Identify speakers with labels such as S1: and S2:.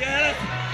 S1: Yes.